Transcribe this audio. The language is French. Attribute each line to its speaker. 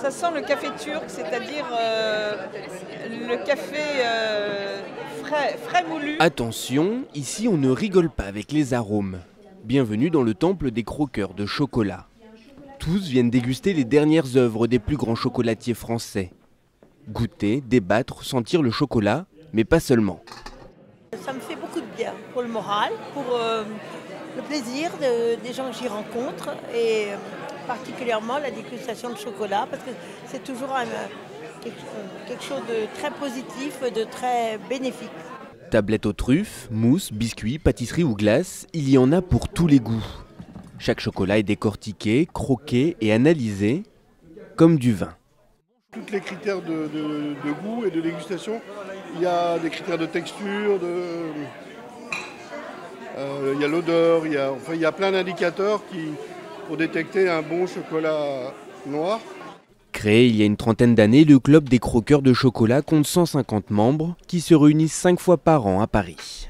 Speaker 1: Ça sent le café turc, c'est-à-dire euh, le café euh, frais, frais moulu.
Speaker 2: Attention, ici on ne rigole pas avec les arômes. Bienvenue dans le temple des croqueurs de chocolat. Tous viennent déguster les dernières œuvres des plus grands chocolatiers français. Goûter, débattre, sentir le chocolat, mais pas seulement.
Speaker 3: Ça me fait beaucoup de bien pour le moral, pour euh, le plaisir de- des gens que j'y rencontre et euh, particulièrement la dégustation de chocolat parce que c'est toujours un, euh, quelque, chose de très positif, de très bénéfique.
Speaker 2: Tablettes aux truffes, mousse, biscuits, pâtisserie ou glace, il y en a pour tous les goûts. Chaque chocolat est décortiqué, croqué et analysé comme du vin.
Speaker 4: tous les critères de, de- de goût et de dégustation. Il y a des critères de texture, de, euh, il y a l'odeur, il y a, enfin, il y a plein d'indicateurs qui, pour détecter un bon chocolat noir.
Speaker 2: Créé il y a une trentaine d'années, le club des croqueurs de chocolat compte 150 membres qui se réunissent 5 fois par an à Paris.